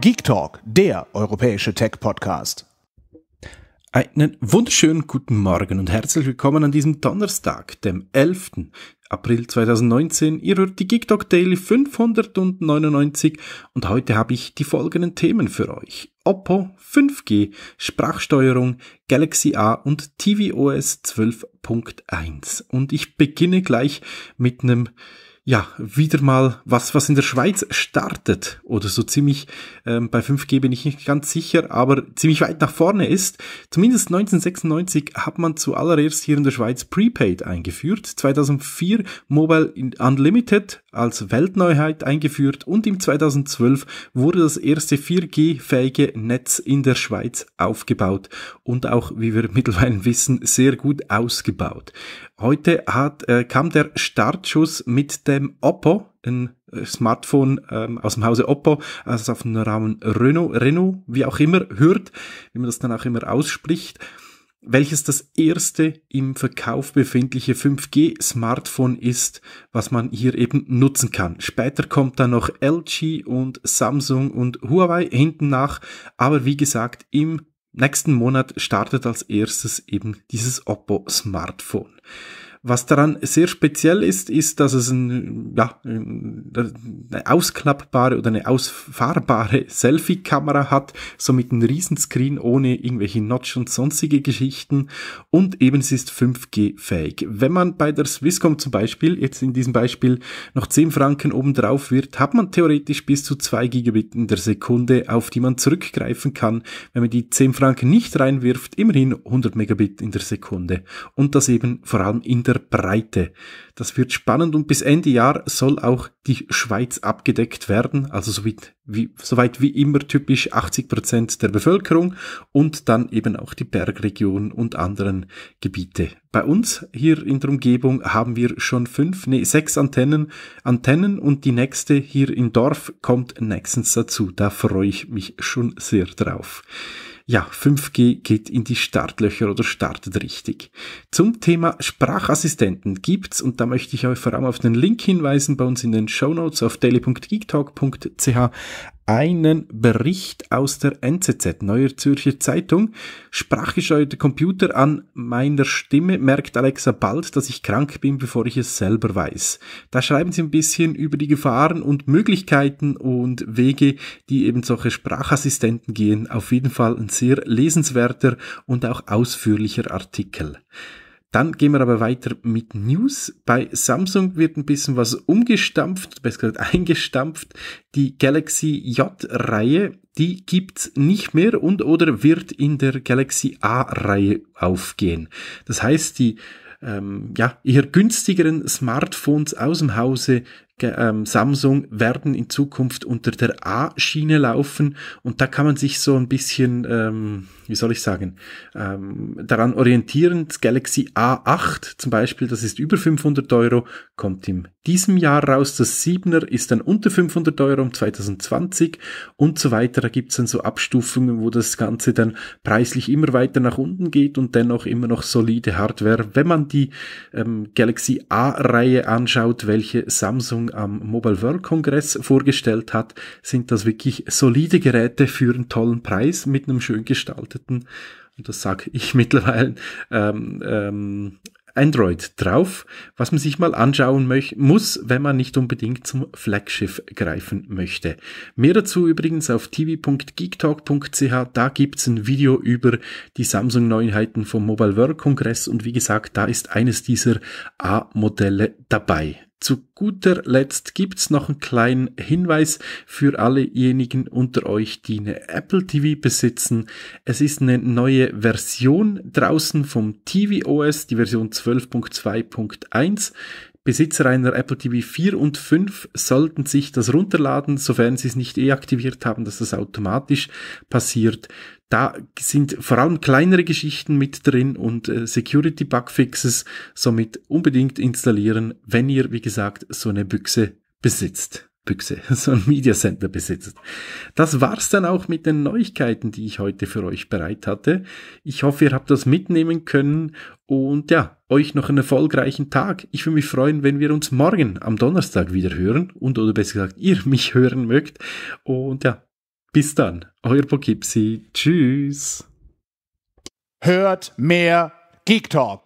Geek Talk, der europäische Tech-Podcast. Einen wunderschönen guten Morgen und herzlich willkommen an diesem Donnerstag, dem 11. April 2019. Ihr hört die Geek Talk Daily 599 und heute habe ich die folgenden Themen für euch. Oppo 5G, Sprachsteuerung, Galaxy A und tvOS 12.1. Und ich beginne gleich mit einem ja, wieder mal was, was in der Schweiz startet oder so ziemlich, ähm, bei 5G bin ich nicht ganz sicher, aber ziemlich weit nach vorne ist. Zumindest 1996 hat man zuallererst hier in der Schweiz Prepaid eingeführt, 2004 Mobile Unlimited als Weltneuheit eingeführt und im 2012 wurde das erste 4G-fähige Netz in der Schweiz aufgebaut und auch, wie wir mittlerweile wissen, sehr gut ausgebaut. Heute hat, äh, kam der Startschuss mit dem Oppo, ein äh, Smartphone ähm, aus dem Hause Oppo, also auf dem Rahmen Renault, Renault, wie auch immer, hört, wie man das dann auch immer ausspricht, welches das erste im Verkauf befindliche 5G-Smartphone ist, was man hier eben nutzen kann. Später kommt dann noch LG und Samsung und Huawei hinten nach, aber wie gesagt, im nächsten Monat startet als erstes eben dieses Oppo Smartphone. Was daran sehr speziell ist, ist, dass es ein, ja, eine ausklappbare oder eine ausfahrbare Selfie-Kamera hat, so mit einem Riesenscreen ohne irgendwelche Notch und sonstige Geschichten und eben es ist 5G-fähig. Wenn man bei der Swisscom zum Beispiel, jetzt in diesem Beispiel, noch 10 Franken obendrauf wird, hat man theoretisch bis zu 2 Gigabit in der Sekunde, auf die man zurückgreifen kann. Wenn man die 10 Franken nicht reinwirft, immerhin 100 Megabit in der Sekunde. Und das eben vor allem in der der Breite. Das wird spannend und bis Ende Jahr soll auch die Schweiz abgedeckt werden, also soweit wie, soweit wie immer typisch 80 Prozent der Bevölkerung und dann eben auch die Bergregionen und anderen Gebiete. Bei uns hier in der Umgebung haben wir schon fünf, nee, sechs Antennen, Antennen und die nächste hier im Dorf kommt nächstens dazu. Da freue ich mich schon sehr drauf. Ja, 5G geht in die Startlöcher oder startet richtig. Zum Thema Sprachassistenten gibt's, und da möchte ich euch vor allem auf den Link hinweisen, bei uns in den Show Notes auf daily.geektalk.ch einen Bericht aus der NZZ, Neuer Zürcher Zeitung. Sprachgesteuerte Computer an meiner Stimme merkt Alexa bald, dass ich krank bin, bevor ich es selber weiß. Da schreiben sie ein bisschen über die Gefahren und Möglichkeiten und Wege, die eben solche Sprachassistenten gehen. Auf jeden Fall ein sehr lesenswerter und auch ausführlicher Artikel. Dann gehen wir aber weiter mit News. Bei Samsung wird ein bisschen was umgestampft, besser gesagt eingestampft. Die Galaxy J-Reihe, die gibt's nicht mehr und oder wird in der Galaxy A-Reihe aufgehen. Das heißt, die ähm, ja, eher günstigeren Smartphones aus dem Hause ähm, Samsung werden in Zukunft unter der A-Schiene laufen und da kann man sich so ein bisschen, ähm, wie soll ich sagen, ähm, daran orientieren. Das Galaxy A8 zum Beispiel, das ist über 500 Euro, kommt in diesem Jahr raus. Das 7er ist dann unter 500 Euro um 2020 und so weiter. Da gibt's dann so Abstufungen, wo das Ganze dann preislich immer weiter nach unten geht und dennoch immer noch solide Hardware. Wenn man die ähm, Galaxy A-Reihe anschaut, welche Samsung Samsung am Mobile World Kongress vorgestellt hat, sind das wirklich solide Geräte für einen tollen Preis mit einem schön gestalteten, und das sage ich mittlerweile, ähm, ähm, Android drauf, was man sich mal anschauen muss, wenn man nicht unbedingt zum Flaggschiff greifen möchte. Mehr dazu übrigens auf tv.geektalk.ch, da gibt's ein Video über die Samsung-Neuheiten vom Mobile World Kongress und wie gesagt, da ist eines dieser A-Modelle dabei. Zu guter Letzt gibt's noch einen kleinen Hinweis für allejenigen unter euch, die eine Apple TV besitzen. Es ist eine neue Version draußen vom tvOS, die Version 12.2.1. Besitzer einer Apple TV 4 und 5 sollten sich das runterladen, sofern sie es nicht eh aktiviert haben, dass das automatisch passiert. Da sind vor allem kleinere Geschichten mit drin und äh, Security Bugfixes, somit unbedingt installieren, wenn ihr, wie gesagt, so eine Büchse besitzt. Büchse, so ein Media Center besitzt. Das war's dann auch mit den Neuigkeiten, die ich heute für euch bereit hatte. Ich hoffe, ihr habt das mitnehmen können und ja, euch noch einen erfolgreichen Tag. Ich würde mich freuen, wenn wir uns morgen am Donnerstag wieder hören und oder besser gesagt, ihr mich hören mögt. Und ja, Bis dann, euer Poughkeepsie. Tschüss. Hört mehr Geek Talk.